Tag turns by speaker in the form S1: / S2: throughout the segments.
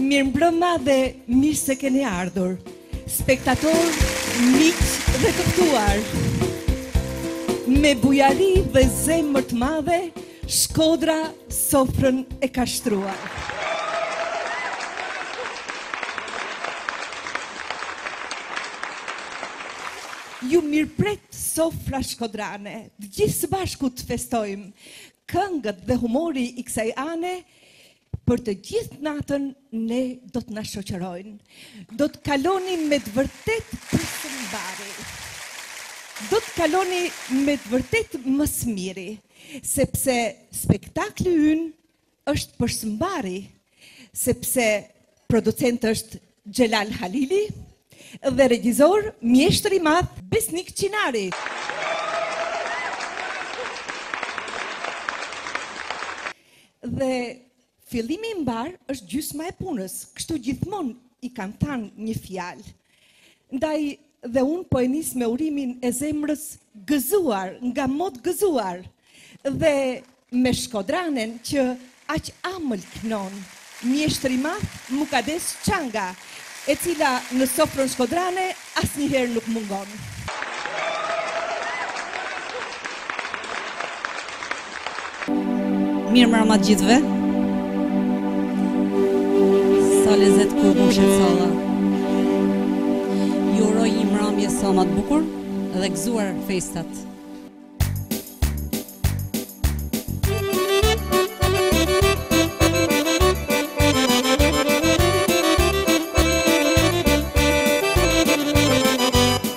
S1: Mirëmbrëma dhe mirë se keni ardhur. Spektatorë, miq dhe të ftuar. Me bujari dhe zemër të madhe, Shkodra sofrën e ka shtruar. Ju mirëpret sofra shkodrane. Të gjithë së bashku të festojmë. Këngët dhe humori i kësaj ane për të gjithë natën ne do të na shoqërojnë. Do të kaloni me të vërtetë për së mbari. Do të kaloni me të vërtetë më së miri, sepse spektakli ynë është për së mbari sepse producent është Xhelal Halili dhe regjizor mjeshtër i madh Besnik Çinari. Dhe fillimi i mbarë është gjysma e punës, kështu gjithmonë i kanë thënë një fjalë. Ndaj Dhe unë po e nis me urimin e zemrës gëzuar nga mot, gëzuar dhe me shkodranen që aq amël knon mjeshtër i madh Mukades Çanga e cila në sofrën shkodrane asnjëherë nuk mungon.
S2: Mirëmrama gjithve Sa lezet kur mbushet salla Ju uroj nji mramje sa ma të bukur Dhe gëzuar festat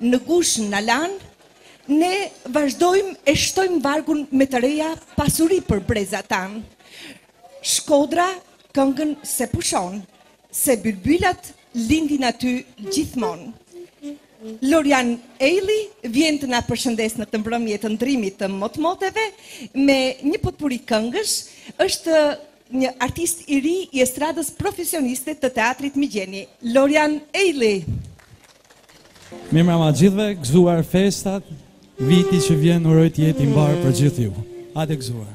S1: në gushë na lanë, ne vazhdojmë e shtojmë vargun me të reja pasuri për brezat tanë. Shkodra këngën se pushon, se bylbylat lindin aty gjithmonë. Lorian Ejlli vjen të na përshëndesë në këtë mbrëmje të ndërrimit të motmoteve me një potpuri këngësh, është Një artist i ri i estradës profesioniste të Teatrit Migjeni, Lorian
S3: Ejlli! Mirmrama gjithve, gëzuar festat, viti që vjen uroj të jetë i mbarë për gjithë ju. Hajde gëzuar.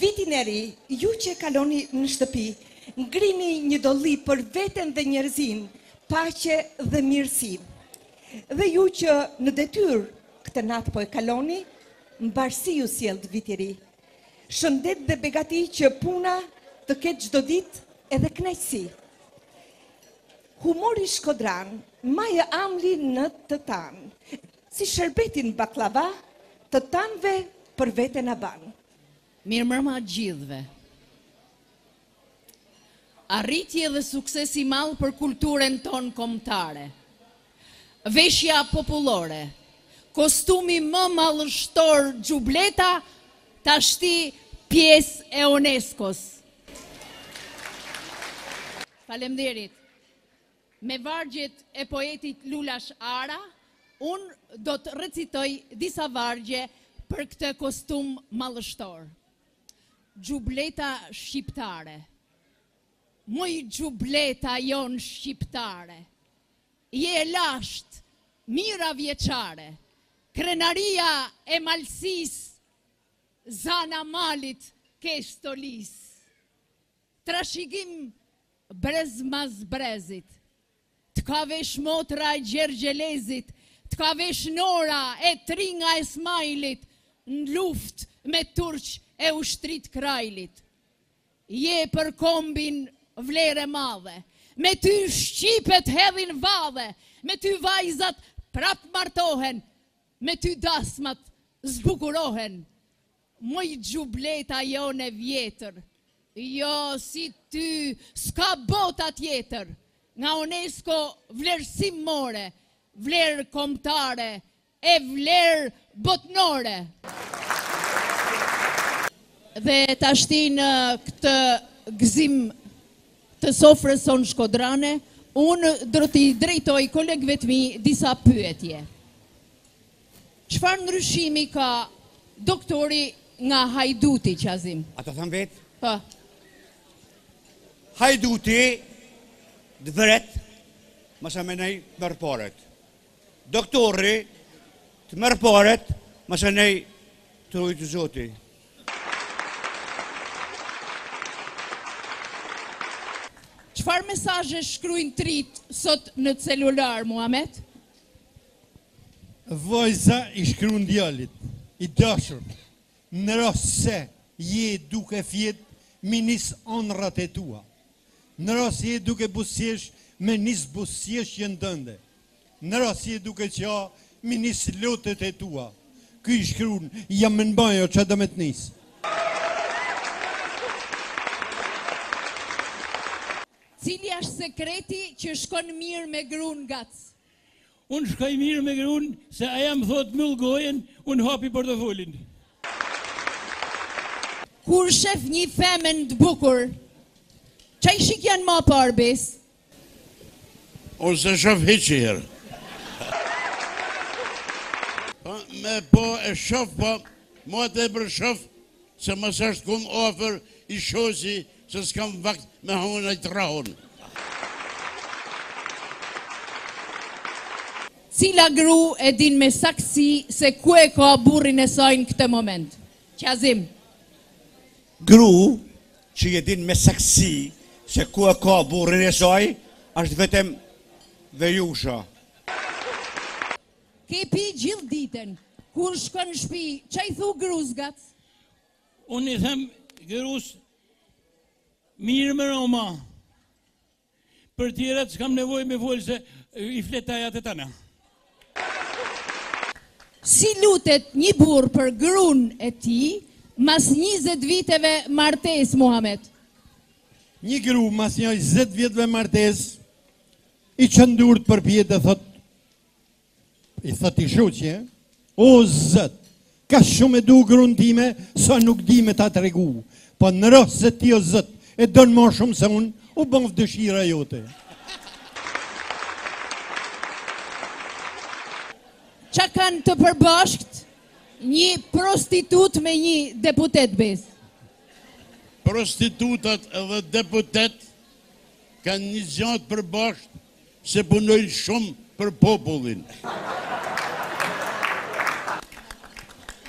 S1: Vitin e Ri, ju që e kaloni në shtëpi, ngrini një dolli për veten dhe njerëzin, paqe dhe mirësi. Dhe ju që në detyrë këtë natë po e kaloni, mbarësi ju sjelltë Viti i Ri. Shëndet dhe begati që puna të ketë çdo ditë edhe kënaqësi. Humori shkodran, maje amli në të tanë. Si sherbetin baklava të tanve për vete na
S2: ban. Mirëmrama gjithve. Arritje dhe sukses i madh për kulturen tonë kombëtare. Veshja popullore, kostumi më madhështor xhubleta tashti pjesë e UNESCO-s. Faleminderit. Me vargjet e poetit Lulash Ara, unë do të recitoj disa vargje
S4: për këtë kostum madhështor. Xhubleta shqiptare Moj xhubleta jonë shqiptare Je e lashtë, mijëra vjeçare Krenaria e malësisë Zana malit ke stolisë Trashigim brez mas brezit T'ka vesh motra e Gjergj Elezit T'ka vesh Nora e Tringa e Smajlit N'luftë me turq e ushtritë e krajlit Je për kombin vlerë e madhe Me ty shqipet hedhin valle Me ty vajzat prap martohen Me ty dasmat zbukurohen Moj xhubleta jonë e vjetër jo si ty s'ka bota tjetër nga UNESCO vlerësim more vlerë kombëtare e vlerë botnore dhe tashti në këtë gëzim të sofrës sonë shkodrane unë do t'i drejtoj kolegëve të mi disa pyetje. Çfarë ndryshimi ka doktori nga hajduti, Qazim?
S5: A ta them vetë?
S4: Po.
S5: Hajduti të vret, masanej të merr paret. Doktori të merr paret, masanej të rujtë zoti.
S4: Çfarë mesazhesh shkruajnë të ritë sot në celular, Muhamet?
S6: Vajza i shkruan djalit, I dashur, në rast se je duke fjet mi nis ëndrrat e tua. Në rast se je duke buzëqesh me nis buzëqeshjen tënde. Në rast se je duke qa mi nis lotët e tua. Ky i shkruan, Jam në banjo, ça do me të nis?
S4: Cili është sekreti që shkon mirë me grunë, Gac?
S3: Unë shkoj mirë me grunë, se ajo më thotë mbyll gojën, unë hapi portofolin.
S4: Kur shef një femen të bukur, ça i shikjon ma parë Bes?
S7: Unë s'e shof hiç i herë. Po, me pa e shof, po, ma tepër shof se mos është kun afër i shoqi, Se s'kam vakt me hangër naj tërhan.
S4: Cila gru e din me saktësi se ku e ka burrin e saj në këtë moment? Qazim.
S5: Gruja që e din me saktësi se ku e ka burrin e saj, është vetëm vejusha.
S4: Ke pi gjithë ditën. Kur shkon në shpi, ça i thu grus, Gac?
S3: Unë i them grus mirëmrama. Për tjera s'kam nevoj me folë se i flet ajo të tana.
S4: Si lutet një burrë për grun e tij, mas 20 viteve martesë, Muhamed?
S6: Një gru mas një 20 viteve martesë, i çon durët përpjetë dhe thot, I thot i shoqi, o Zot, kaq shumë e du grun time, sa nuk di me ta tregu. Po në rast se ti o Zot, e don ma shumë se unë, u bëftë dëshira jote.
S4: Ça kanë të përbashkët një prostitutë me një deputet Bes?
S7: Prostitutat dhe deputetët kanë një gja të përbashkët se punojnë shumë për popullin.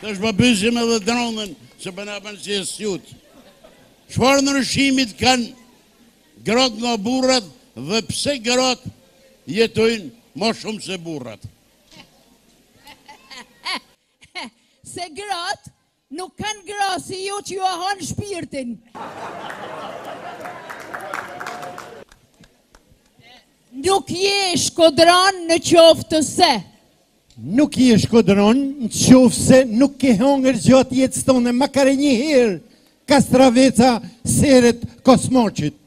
S7: Tash po pyesim edhe Dronën se po na bën si e sjut. Çfarë ndryshimi kanë gratë nga burrat dhe pse gratë jetojnë ma shumë se burrat?
S4: Se gratë Nuk kanë gra si ju që jua hanë shpirtin. Nuk je shkodran në qoftë se.
S6: Nuk je shkodran në qoftë se nuk ke hongër gjatë jetës tande makare një herë kastraveca serrat Kosmaçit.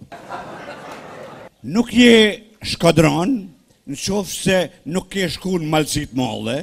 S5: Nuk je shkodran në qoftë se nuk ke shku në
S7: Malësi t'Madhe.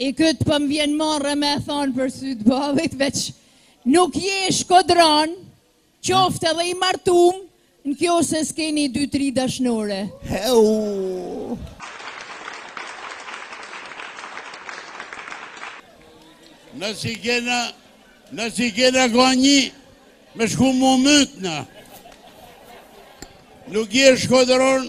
S7: E
S4: këtë po më vjen marre me thonë për sytë ballit, veç nuk je shkodran, qofte dhe i martum, në qoftë se s'ke ni 2-3 dashnore.
S5: Heu!
S7: Na s'i kena, na s'i kena ka një, me shku më mëtë në. Nuk je
S8: shkodran,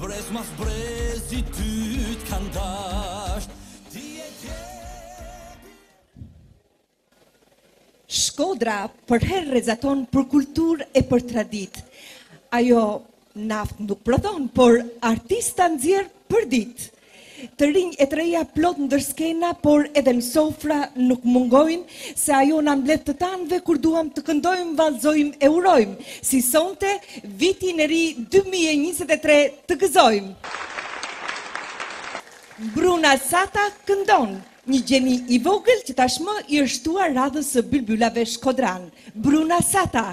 S8: Brez mas brezi ty t'kan dasht Ti je djepi
S9: Shkodra përherë rrezaton për kulturë e për traditë. Ajo naftë nuk prodhon, por artista nxjerr përditë. Të rinj e të reja plot ndër skena por edhe në sofra nuk mungojnë se ajo na mbledh të tanëve kur duam të këndojmë vallzojmë e urojmë si sonte vitin e ri dy mijë e njëzet e tre të gëzojmë Bruna Sata këndon një gjeni i vogël që tashmë i është shtuar radhës së bylbylave shkodranë Bruna Sata.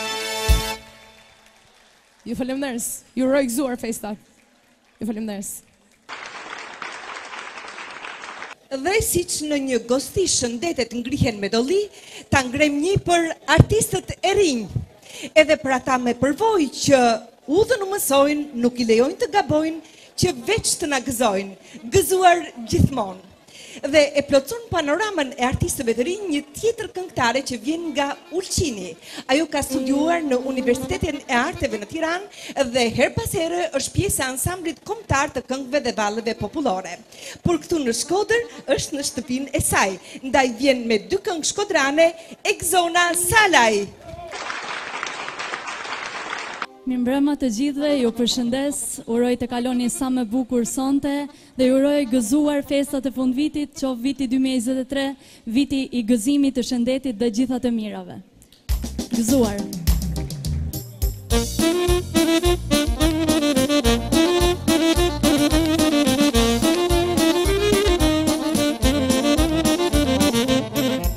S10: Ju faleminderit. Ju uroj gëzuar festa. Ju faleminderit.
S1: Dhe siç në një gosti shëndetet ngrihen me dolli, ta ngremë një për artistët e rinj. Edhe për ata me përvojë që udhën u mësojnë, nuk i lejojnë të gabojnë, që veç të na gëzojnë. Gëzuar gjithmonë. Dhe e plotëson panoramën e artistëve të rinj një tjetër këngëtare që vjen nga Ulqini. Ajo ka studiuar në Universitetin e Arteve në Tiranë dhe herë pas here është pjesë e Ansamblit Kombëtar të Këngëve dhe Valleve Popullore. Por këtu në Shkodër është në shtëpinë e saj, ndaj vjen me dy këngë shkodrane Egzona Salaj!
S11: Mirëmbrëma të gjithëve, ju përshëndes, uroj të kaloni sa më bukur sonte, Dhe ju uroj gëzuar festat e fundvitit, qoftë viti dy mijë e njëzet e tre vit i gëzimit, të shëndetit dhe gjitha të mirave. Gëzuar!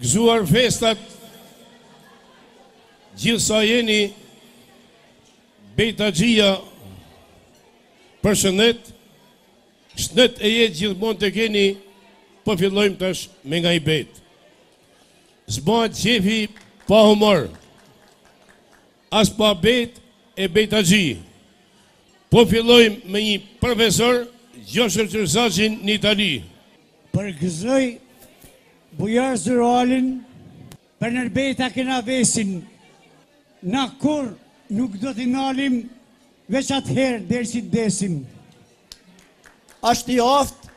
S12: Gëzuar festat Gjithë sa jeni bejtaxhia për shëndet Shëndet e jetë gjithmonë të keni Po fillojmë tash me nga i bejt S'bahet qefi pa humor As pa bejt e bejtaxhi Po fillojmë me një profesor Gjosho Qërzacin në Itali
S13: Përgëzoj Bujar Zyralin për nër bejta kena vesin. Na kurrë nuk do t'i nalim veç atëherë deri që t'desim.
S14: Asht i aftë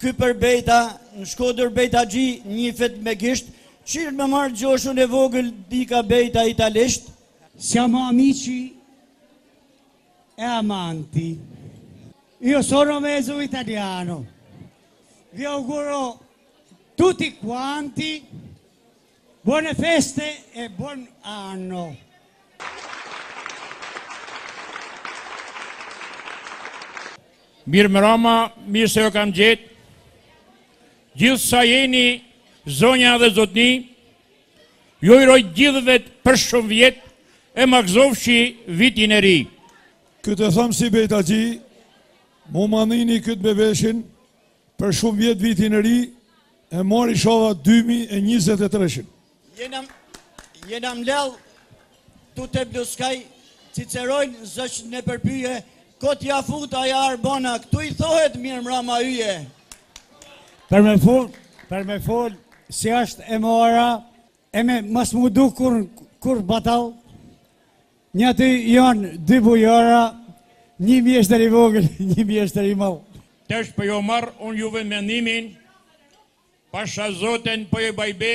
S14: ky për bejta, në Shkodër bejtaxhi njifet me gisht, qirë me marrë Gjoshon e vogël dika bejta italisht.
S13: Siamo amici, e amanti. Io sono mezzo italiano. Vi auguro tutti quanti buone feste e buon anno.
S15: Mirëmrama, mirë se ju kam gjetë. Gjithë sa jeni zonja dhe zotni, Ju uroj gjithëvet për shumë vjet e ma gzofshi vitin e ri.
S16: Këtë e tham si bejtaxhi, mu manini këtë bebeshin për shumë vjet vitin e ri, e marë ishalla 2023-shin.
S14: Jena mledh Ktu te Blue Sky cicërojn zogj nëpër pyje kot ia fut aja Arbana ktu i thohet mirmrama yje.
S13: Për me fol për me fol si asht e mara e me mos m'u duk kurr batall njaty jan dy Bujara nji mjeshtër i vogël nji mjeshtër i mall.
S15: Tesh po ju marr un juve mendimin pasha zotin po ju
S14: baj be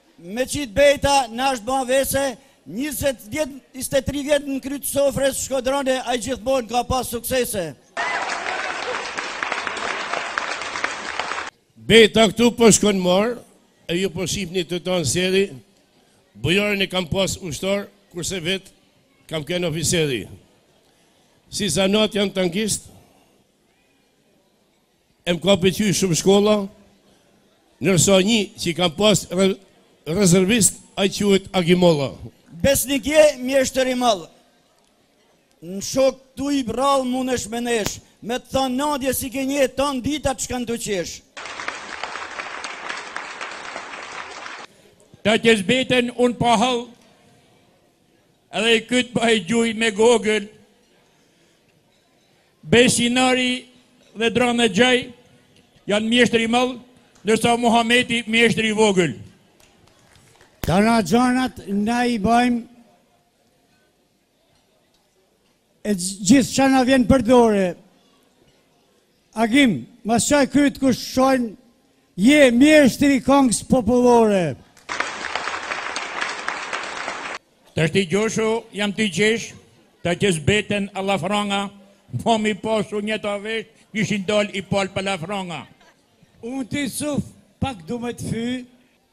S14: Me qit bejta na është ba vese, njëzet vjet, njëzet e tri vjet në krye të sofrës shkodrane, ai gjithmonë ka pas suksese.
S12: Bejta këtu po shkon marë, e ju po shifni të tanë seri, Bujarin e kam pas ushtar, kurse vetë kam kenë oficeri. Si zanat jam tankist, E më ka pëlqy shumë shkolla, nërsa nji që kam pas rezervist, aj quhet Agim
S14: Molla. Besnik je mjeshtër i madh. Në shokë tuj rrallë munesh me nesh, me të thanë nadje si ke nje tanë dita të shkon tu qesh.
S15: Ta qes bejten unë pa hall, edhe i kytë po i gjuj me gogël, Bes Çinari dhe Drane Xhaj janë mjeshtër i madh, ndërsa Muhameti mjeshtër i vogël.
S13: Tana gjanat na i bajmë e gjithçka na vjen për dore. Agim, ma shaj krytë ku shojnë, je mjeshtri i kangës popullore.
S15: Tash ti Gjosho jam tuj qesh ta qes bejten allafranga po me i pasë njata vesh kishin dal i palë palafranga.
S13: Unë ty Cuf pak du me të fy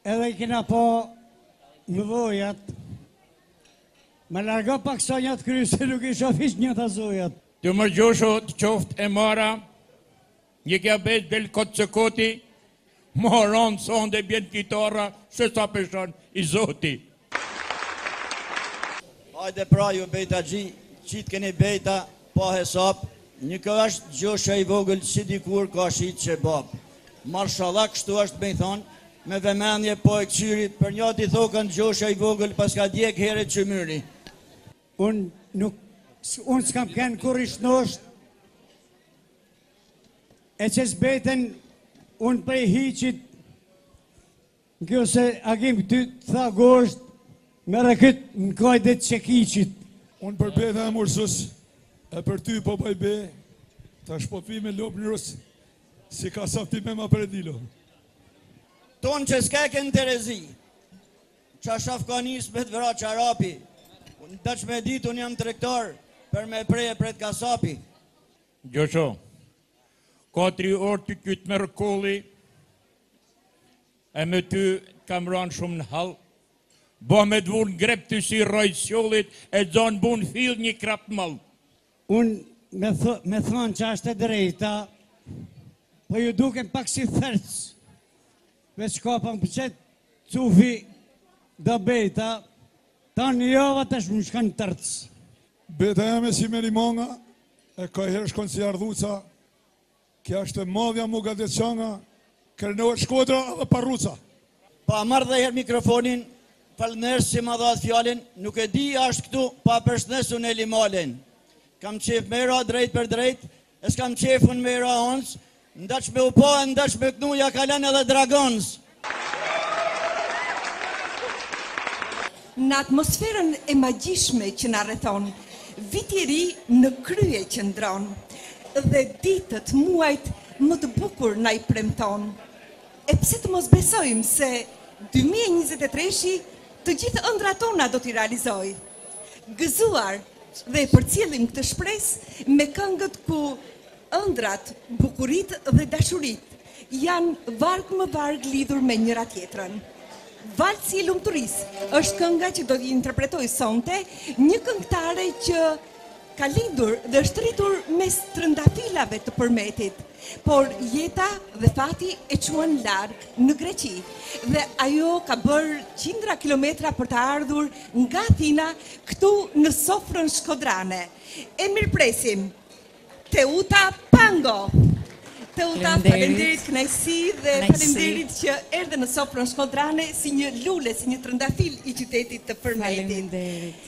S13: edhe i kena pa nevojat ma largo pak sa njatë kry se nuk i shof hiç njato zojat.
S15: Ty mor Gjosho të qoftë e mara. Njikjo bes s'del kot së koti, moron sonte bjen kitara se sa peshon i zoti.
S14: Hajde pra ju bejtaxhi, qitkeni bejta pa hesap, njiky është Gjosho i vogël si dikur ka shit qebap. Marshalla kështu është me i thanë, me vëmendje po e kqyri, për njati thokan Gjosho i vogël paska djeg heret qymyri.
S13: Unë nuk, unë s'kam kenë kurrë i shnosht, E qes bejten unë prej hiçit, n'kjoftë se Agim ty të tha gozhdë, merre kët në kajde t'çekiçit.
S16: Unë për bejte e mursus, e për ty po baj be, tash po bi me lopë në Rus, si kasap ti me ma pre Dilo.
S14: Thonë që s'ka kenë terezi, ça s'ka nis me të vra çarapi, ndaç me ditë unë jam tregtar, por me pre e pret kasapi.
S15: Gjosho, ka tri orë ty kryt të merr okolli, e me ty të kam ranë shumë në hall, ba me të vu në grep të si rojtë sjolit, e zan n'Bunë fill një krap të mall.
S13: Unë me, thë, me thanë ça asht e drejta, po ju duket pak si thërcë, veç ka për më qetë Cufi do bejta, tanë java të më shkon tërcë.
S16: Bejta jeme si merimanga, e kajherë shkon si hardhuca, kjo është e madhja Mukades Çanga, krenohet Shkodra dhe Parruca.
S14: Pa marrë dhe herë mikrofonin, falemnerës që ma dhatë fjalën, nuk e di ashtë këtu po përshnes unë Limalën. Kam qejf me ra drejt për drejt, E s'kam qejf un me i ra anës, ndaç me u pa e ndaç me knu ja kalon edhe Draganës.
S1: Në atmosferën e magjishme që na rrethon, viti i ri në krye qëndron dhe ditët, muajt më të bukur na i premton. E pse të mos besojmë se dy mijë e njëzet e treshi të gjithë ëndrrat tona do t'i realizojë? Gëzuar dhe e përcjellim këtë shpresë me këngët ku ëndrrat, bukuritë dhe dashuritë janë varg më varg lidhur me njëra tjetrën. Valsi i lumturisë është kënga që do të interpretojë sonte një këngëtare që Ka lindur dhe është rritur mes trëndafilave të Përmetit, por jeta dhe fati e çuan larg në Greqi dhe ajo ka bërë qindra kilometra për të ardhur nga Athina këtu në sofrën shkodrane. E mirëpresim Teuta Pango. Teuta,
S2: faleminderit,
S1: kënaqësi dhe faleminderit që erdhe në sofrën shkodrane si një lule, si një trëndafil i qytetit të Përmetit.
S2: Faleminderit.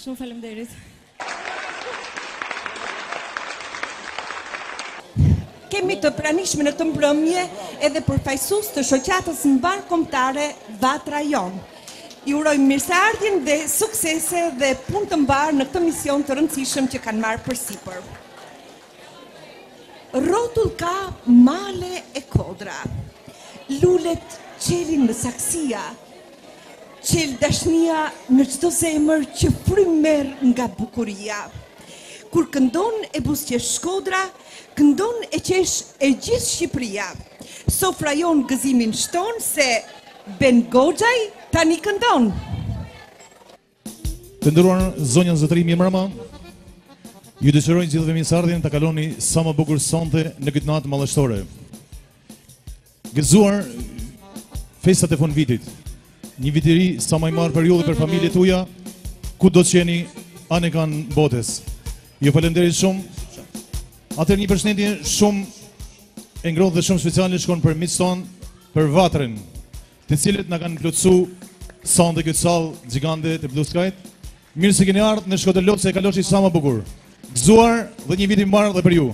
S2: Shumë faleminderit.
S1: Kemi të pranishme në këtë mbrëmje edhe përfaqësues të shoqatës mbarëkombëtare Vatra Jonë. I urojmë mirëseardhjen dhe suksese dhe punë të mbarë në këtë mision të rëndësishëm që kanë marrë përsipër. Rrotull ka male e kodra. Lulet çelin në saksia. Çel dashnia në çdo zemër që frymë merr nga bukuria. Kur këndon e buzëqesh Shkodra, këndon e qesh e gjithë Shqipëria. Sofra jonë gëzimin shton se Ben Goxhaj tani këndon.
S17: Të nderuar zonja zotëri mirëmbrëma Ju dëshirojmë gjithëve mirëseardhjen të kaloni sa më bukur sonte në këtë natë madhështore Gëzuar festat e fundvitit Një vit i ri sa më i mbarë për ju dhe për familjet tuaja Kudo që jeni anekanë botës Ju faleminderit shumë Atëherë një përshëndetje shumë E ngrohtë dhe shumë speciale shkon për miqtë tanë Për Vatrën të cilët na kanë plotësu sonte këtë sallë gjigande të Blue Sky. Mirë se keni ardhë në Shkodër Loce e kalofshi sa më bukur. Gëzuar dhe një vit i mbarë dhe për ju.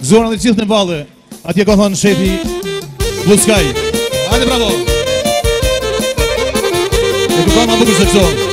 S17: Gëzuar edhe gjithë në valle, atje ka thanë shefi Blue Sky. Hajde bravo! E këtë ma bukur se këto.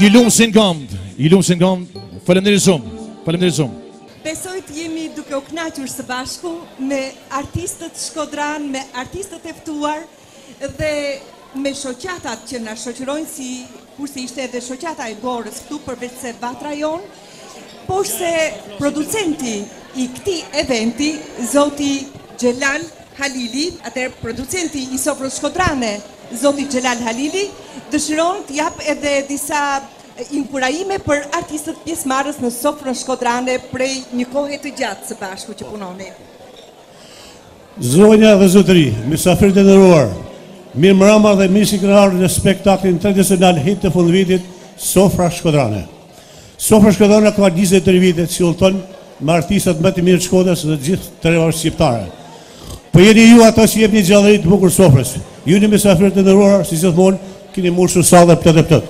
S17: Ju lumshin kambët, ju lumshin kambët, faleminderit shumë, faleminderit shumë.
S1: Besoj të jemi duke u knaqur së bashku me artistët shkodranë, me artistët e ftuar dhe me shoqatat që na shoqërojnë sikurse ishte edhe shoqata e Gorës këtu përveçse Vatra Jonë, Porse producenti i këtij eventi, zoti Xhelal Halili, atëherë producenti i sofrës shkodrane, zoti Xhelal Halili, dëshiron të japë edhe disa inkurajime për artistët pjesëmarrës në sofrën shkodrane prej një kohe të gjatë së bashku që punonin.
S18: Zonja dhe zotëri, mysafirë të nderuar, mirëmbrëma dhe mirë se keni ardhë në spektaklin tradicional hit të fundvitit, Sofra Shkodrane. Sofra Shkodrane ka 23 vite që udhëton me artistët më të mirë të Shkodrës dhe të gjithë trevave shqiptare. Po jeni ju ato që jepni gjallëri të bukur sofrës. Ju mysafirë të nderuar, si gjithmonë, kini mbushur sallën plot e plot.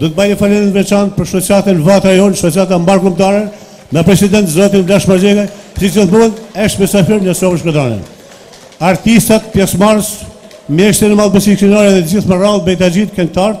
S18: Do të baj një falënderim të veçantë për shoqatën Vatra jonë, shoqata mbarëkombëtare, me president zotin Blash Pazhegaj, si gjithmonë, është mysafir në Sofrën Shkodrane. Artistat, pjesëmarrës, mjeshtër në Malësi Krenare dhe gjithë me radhë, bejtaxhi, këngëtarë,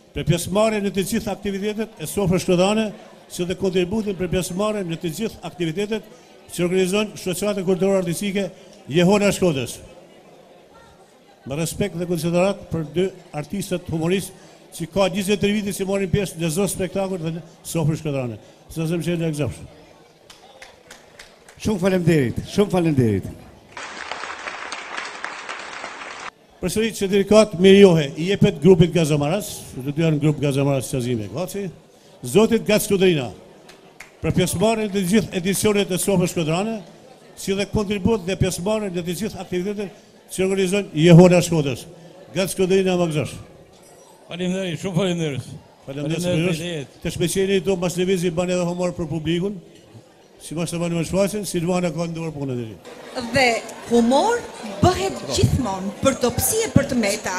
S18: Për pjesëmarrjen në të gjitha aktivitetet e Sofrës Shkodrane, si dhe kontributin për pjesëmarrjen në të gjithë aktivitetet që organizon Shoqata Kulturore Artistike Jehona e Shkodrës. Me respekt dhe konsideratë për dy artistët humoristë që ka 23 vite që marrin pjesë në çdo spektakël dhe në Sofrën Shkodrane. Qazim Çela e gëzofsh.
S5: Shumë faleminderit, shumë
S18: faleminderit. Përsëri certifikatë mirënjohje i jepet grupit Gaz e maraz, që të dy janë grup Gaz e maraz Qazimi dhe Gaci, zotit Gac Kudrina, për pjesëmarrjen në të gjithë edicionet e Sofrës Shkodrane, si dhe kontribut dhe pjesëmarrjen në të gjithë aktivitetet që organizon Jehona e Shkodrës. Gac Kudrina e gëzofsh.
S19: Faleminderit, shumë faleminderit.
S18: Faleminderit. Të shpejt këndej, mos lëvizni bani edhe humor për publikun. Si mos të bani shfaqjen, Silvana ka në dorë punën e tij.
S1: Dhe humor bëhet gjithmonë për dobësi e për të meta.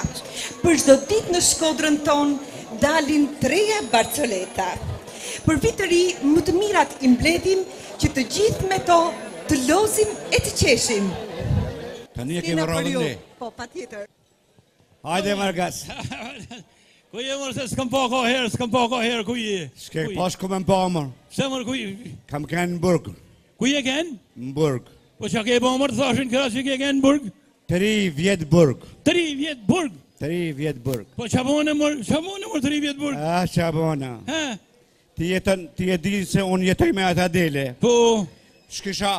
S1: Për çdo ditë në Shkodrën tonë dalin të reja barcoleta. Për vit të ri më të mirat i mbledhim që të gjithë me to të lozim e të qeshim.
S5: Tani e kemi radhën ne.
S1: Po, patjetër.
S5: Hajde mor Gac.
S19: Ku je mor se s'kam pa kohë herë, s'kam pa kohë herë ku je.
S5: S'ke pas ku me pa mor.
S19: Pse mor ku je?
S5: Kam kanë në burg.
S19: Ku je kanë?
S5: Në burg.
S19: Po çka ke bërë mor të raftë pika që ke kanë në burg?
S5: 3 vjet burg.
S19: 3 vjet burg.
S5: 3 vjet burg.
S19: Po çka bënë mor? Çka bënë mor 3 vjet burg?
S5: Ah, çka bënë?
S19: Hë?
S5: Ti jeton, ti e di se un jetoj me ata dele.
S19: Po.
S5: Ç'kisha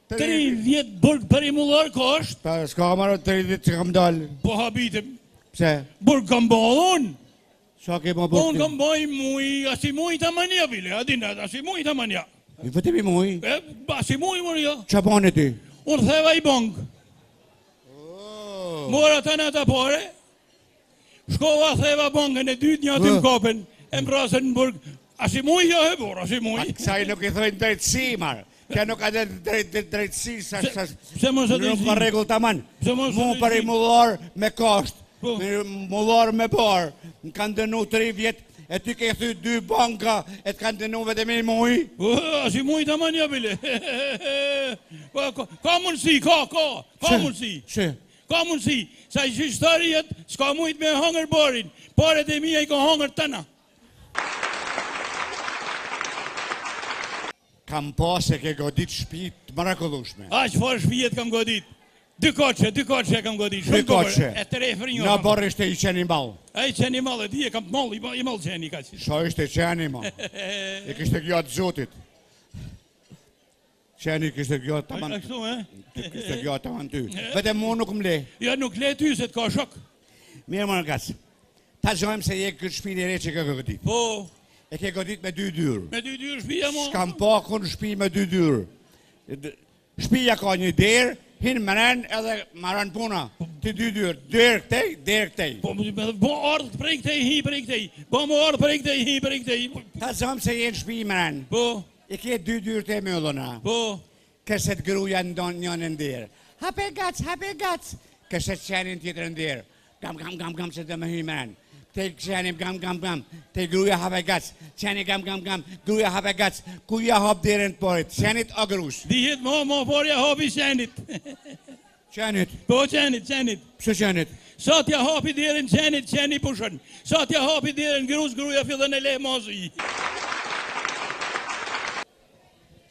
S5: 3 vjet burg
S19: për i mullar kashtë?
S5: Po s'ka ma 3 vjet që kam dalë.
S19: Po habitim.
S5: Pse?
S19: Burg kam ba edhe unë.
S5: Ça ke
S19: ba
S5: burg?
S19: Unë kam ba i muj, as i muj tamam bile, adin dhe, as i muj
S5: tamam. Vetëm i muj?
S19: E, as i muj more jo.
S5: Ça bane ti?
S19: Unë theva i bankë. Oh. Mora tanë ato pare, Shkova theva bankën e dytë një aty në Kopen, e më rrasen në burg, asi muj jo more burrë, asi muj.
S5: A ksaj nuk i thojnë drejtësi, more. Kja nuk ka dhe drejtë drejtësi,
S19: s'ka rregull taman.
S5: Mu për i mullar me kashtë, po. me mullar me bar, më kanë dënu tri vjet, e ty ke thy dy banka, e të kanë dënu vetëm i muj.
S19: Po, asi muj taman, ja bile. Po, ka mundësi, ka, ka, ka mundësi.
S5: Shë, shë.
S19: Ka mundësi, se gjyqtari jot s'ka mujt me hangër barin, paret e mia i ka hangër tana.
S5: Kam pa se ke godit shpi të mrekullushme.
S19: A çfarë shpije të kam godit. Dy koqe, dy koqe e kam godit. Shumë
S5: koqe.
S19: E të refri një.
S5: N'oborr ishte i qen i
S19: madh. E i qen i madh, e di e kam t'madh, i madh qeni ka që.
S5: Sa ishte qeni i madh. E kishte gja të zotit. Qeni kishte
S19: gja
S5: taman...
S19: Kështu, e?
S5: Kishte gja taman ty. Vetëm mu nuk më leh.
S19: Jo, nuk leh ty, se të ka shok.
S5: Mirë më në kasë. Ta zojmë se je te kjo shpi e re që ke godit.
S19: Po.
S5: E ke godit me dy dyer.
S19: Me dy dyer shpija mu.
S5: S'kam pa kun shpi me dy dyer. Shpija ka një derë, hin mren edhe maron puna. Po. Ti dy dyer, derë këtej, derë këtej.
S19: Po, me ardhë prej këtej, hi prej këtej. Po me ardhë prej këtej, hi prej këtej.
S5: Ta zojmë se je në shpi mren.
S19: Po.
S5: I ke dy dyer të mylluna.
S19: Po.
S5: Kërset gruja nanjenën derë. Hape gac, hape gac. Kërset qeni n'tjetrën derë. Gam, gam, gam, gam, që do me hy mren. Te qeni gam, gam, gam. Te gruja hape gac. Qeni gam, gam, gam. Gruja hape gac. Kujt ia hap derën të parit. Qenit a grus.
S19: Dihet mo, ma parë ia hapi qenit.
S5: Qenit.
S19: Po qenit, qenit.
S5: Pse qenit?
S19: Sa t'ja hapi derën qenit, qeni pushon. Sa t'ja hapi derën grus, gruja fillon e leh ma zi.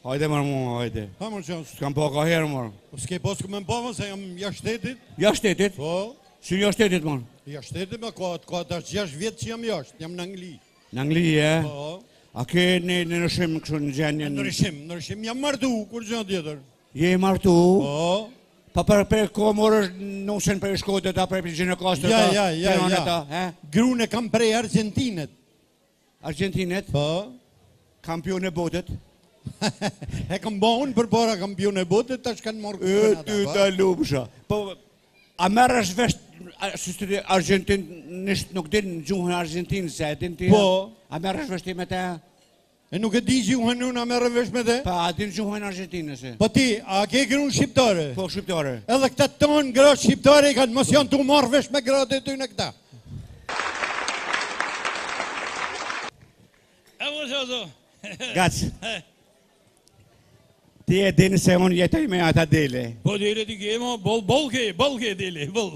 S5: Hajde mërë mu, hajde.
S6: Ha mërë që
S5: është? S'të kam pa kaherë mërë.
S6: Po s'ke pas ku me më pa më, se jam jashtë shtetit.
S5: Jashtë shtetit?
S6: Po.
S5: Si jashtë shtetit mërë?
S6: Jashtë shtetit me ka, ka tash gjashtë vjet që jam jashtë, jam në Angli.
S5: Në Angli, e?
S6: Po.
S5: A ke nonji nryshim kështu në
S6: gjenje? Nryshim, nryshim jam martu, kurgja tjetër.
S5: Je i martu?
S6: Po.
S5: Pa po prej kah e more nusen prej Shkodret a për për gjinë
S6: kostë dhe ta Ja,
S5: ja,
S6: ja,
S5: ja Grun
S6: e kam prej Argentinet
S5: Argentinet?
S6: Po
S5: Kampione botet
S6: E kam bo unë përpara kampione botet Ta s'kanë marrë
S5: këtë
S6: në ata E
S5: ty
S6: po.
S5: të lupësha Po A merresh vesh se ti argjentinisht nuk din gjuhën e Argentinës e din ti
S6: Po
S5: A merresh vesh ti me te
S6: E nuk e di gjuhën unë, a merrem vesh me te?
S5: Po, a din gjuhën Argentinës e?
S6: Po ti, a ke grunë shqiptare?
S5: Po, shqiptare.
S6: Edhe këta tonë gra shqiptare i kanë, mos janë tu marrë vesh me gratë e tyne këta.
S19: E vërë që
S5: azo? Gacë. Ti e dinë se unë jetoj me ata dele.
S19: Po dele ti ke, more, bol, bol ke, bol ke dele, bol.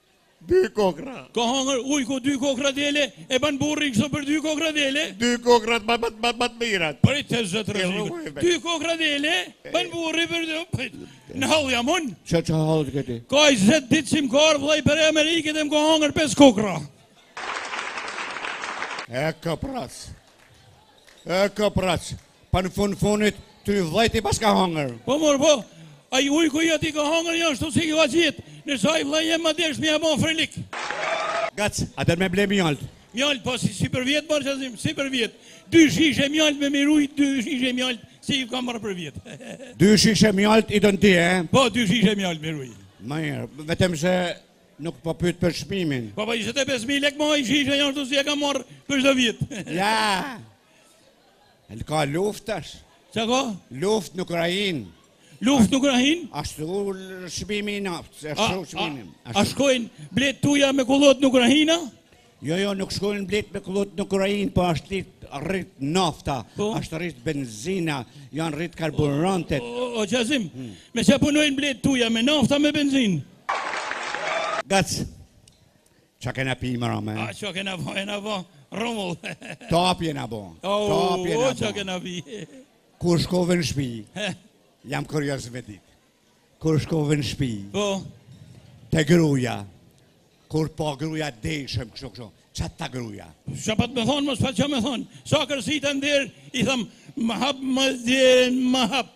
S5: Dy kokrra.
S19: Ka hangër ujku dy kokrra dele, e bën burri kështu për dy kokrra dele.
S5: Dy kokrrat më më më më të mirat.
S19: Për njizet rrezik. Dy kokrra dele, bën burri për dy kokrra dele. Në hall jam unë.
S5: Ça ça hall ke
S19: ti? Ka njizet ditë që më ka ardh vllai prej Amerikës e më ka hangër pes kokrra.
S5: E këpras. E këpras. Po në fund funit, ty vllai t'i pas ka hangër.
S19: Po mor, po, ai ujku ia ti ka hangër njashtu si ka gjet, ndërsa vllai jem m'u desh me ia bo fërlik.
S5: Gac, at'her me ble mjalt.
S19: Mjalt, po si, si për vjet mor Qazim, si për vjet. Dy shishe mjalt m'i ruj, dy shishe mjalt, si i kam marrë për vjet.
S5: dy shishe mjalt i don ti, e?
S19: Po, dy shishe mjalt m'i
S5: ruj. Mirë, vetëm se nuk po pyt për çmimin.
S19: Po, po, njizet e pes mij lek ma nji shishe njashtu si e kam marrë për çdo vjet.
S5: ja! E ka luft
S19: tash. Ça ka?
S5: Luft në Ukrainë.
S19: Luft në Ukrainë?
S5: Asht rrit çmimi i
S19: naftës,
S5: asht
S19: rrit
S5: çmimi.
S19: A shkojnë blet tuja me kullot në Ukrainë?
S5: Jo, jo, nuk shkojnë blet me kullot në Ukrainë, po asht rrit, rrit nafta,
S19: po?
S5: asht rrit benzina, janë rrit karburantet.
S19: O, o, Qazim, hmm. me ça punojnë blet tuja me naftë a me benzinë?
S5: Gacë. Ça kena pi mrame?
S19: A, ça kena bo, jena bo rrumbull.
S5: Tapë jena bo.
S19: O, Tapë
S5: jena
S19: o, ça
S5: bo.
S19: kena pi.
S5: Kur shkove në shpi, Heh, jam kurioz me dit. Kur shkove në shpi,
S19: Po,
S5: te gruja, kur po gruja deshëm, kështu kështu, ça tha gruja?
S19: ça pat me thonë, mos pat ça me thonë. Sa kërësit e ndirë, i thëmë, më hap, më djenë, më hap.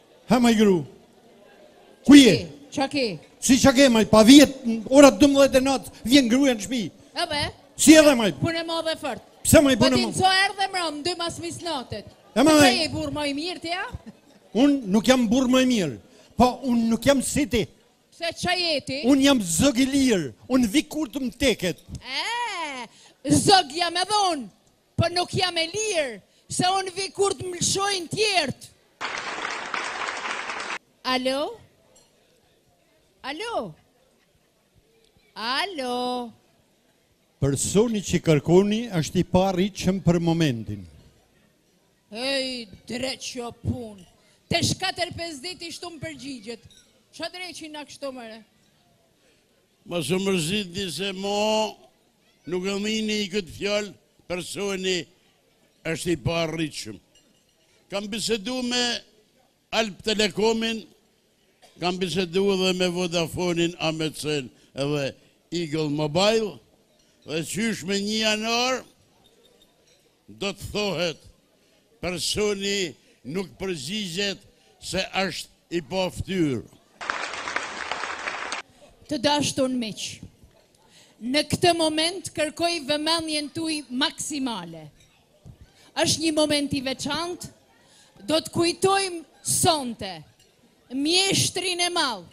S5: Ha
S6: moj gru. Ku je?
S4: Ça ke?
S6: Si ça ke moj, po vjen, ora 12 e natës, vjen gruja në shpi.
S4: Edhe?
S6: Si edhe moj?
S4: Pun e madhe fort.
S6: Pse moj
S4: pun
S6: e
S4: madhe?
S6: Po ti
S4: në sa erdhe mram, n'dy mas mesnate.
S6: E
S4: moj?
S6: Ti
S4: je burrë ma i mirë ti a?
S6: Unë nuk jam burrë ma i mirë. Po, unë nuk jam si ti.
S4: Pse ça je ti?
S6: Unë jam zog i lirë. Unë vi kur të më teket.
S4: E, zog jam edhe unë. Por nuk jam e lirë, se unë vi kur të m'lëshojnë tjertë. Alo? Alo? Alo?
S6: Personi që kërkoni është i paarritshëm për momentin.
S4: Ej, dreq o punë. Tash katër 5 dit kështu më përgjigjet. Ça dreqin a kështu more?
S7: Mos u mërzitni se mo nuk e ndini këtë fjalë personi është i paarritshëm. Kam bisedu me Albtelekomin, kam bisedu dhe me Vodafonin, Amecen dhe Eagle Mobile, dhe qysh me një janar, Do të thuhet, personi nuk përgjigjet se është i paftyrë.
S4: Të dashtur miq, në këtë moment kërkoj vëmendjen tuaj maksimale. Është një moment i veçantë, do të kujtojmë sonte mjeshtrin e madh,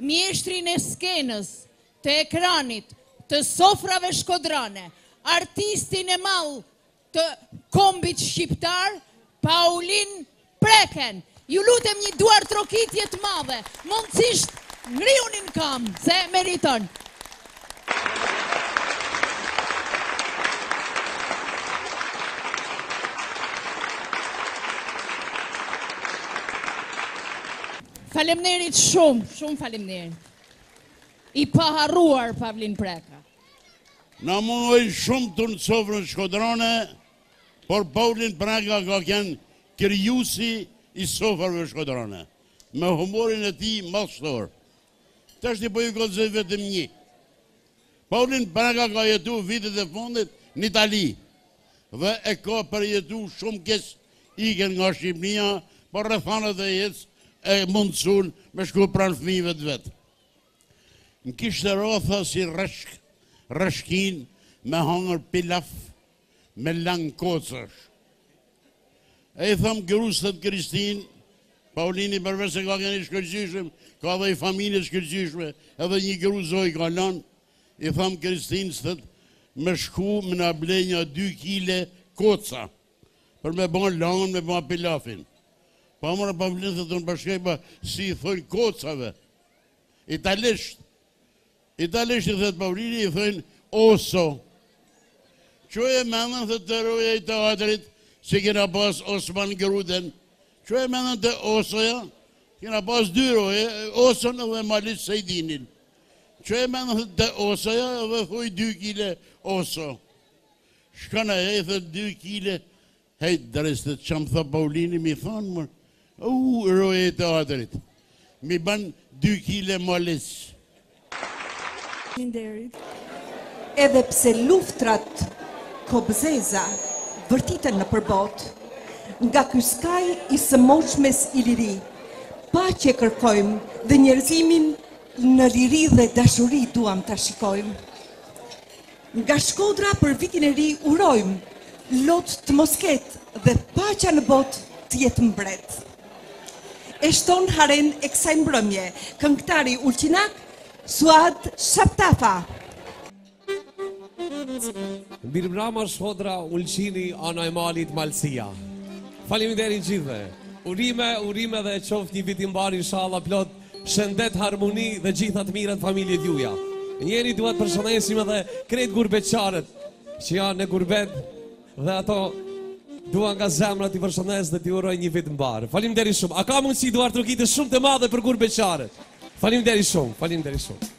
S4: mjeshtrin e skenës, të ekranit, të sofrave shkodrane, artistin e madh të kombit shqiptar, Paulin Preken! Ju lutem një duartrokitje të madhe, mundësisht ngriuni në këmbë, se e meriton! Faleminderit shumë, shumë faleminderit! I paharruar Paulin Preka.
S7: Na mungon shumë tu sofrën shkodrane, por Paulin Preka ka kenë krijuesi i sofrave shkodrane, me humorin e tij madhështor. Tashti po ju kallëzoj vetëm nji. Paulin Preka ka jetu vitet e fundit në Itali dhe e ka përjetu shumë keq Ikjen nga Shqipnia por rrethanat e jetës e mundësuen me shku pranë fëmijëve të vet. I kishte rreshk, rreshkin me hangër pilaf me lang kocash. E i tha grues vet Kristin, Paulini përveç se ka kenë i shkëlqyeshëm, ka dhe i familje shkëlqyeshme, edhe nji grue zojë ka lanë, i tha Kristin i thotë me shku me na ble nja dy kile koca. Për me ba langun me ba pilafin. Po more Paulin se t'na bashkejba si i thojnë kocave. Italisht. Italisht i thotë Paulini i thojnë oso. Çoje menën thotë te roja i teatrit që kena pas Osman Grudën. Çoje menën te Osoja, kena pas dy roje, Oson dhe Maliq Sejdinin. Çoje menën thotë te Osoja dhe thuj dy kile oso. Shkon e i thotë dy kile hejt drestët çam tha Paulini me i thanë mor roje e teatrit m'i ban dy kile Maliq.
S1: Faleminderit. Edhe pse luftrat kobzeza vërtiten nëpër botë, nga ky skaj i së moçmes Iliri, paqe kërkojmë dhe njerëzimin në liri dhe dashuri duam ta shikojmë. Nga Shkodra për vitin e ri urojmë lot të mos ketë dhe paqja në botë të jetë mbret. E shton harenë e kësaj mbrëmje, këngëtari ulqinak Suad Shaptafa.
S3: Mirëmbrama Shkodra, Ulqini, Ana e Malit, Malsia. Faleminderit gjithëve. Urime, urime dhe qoftë një vit i mbarë inshallah plot Shëndet harmoni dhe gjitha të mirat familjet tuja Njeri duhet përshëndesim edhe krejt gurbetçarët Që janë në gurbet dhe ato Dua nga zemra t'i përshëndes dhe t'i uroj një vit mbarë Faleminderit shumë A ka mundësi duartrokitje shumë të madhe për gurbetçarët Faleminderit shumë Faleminderit shumë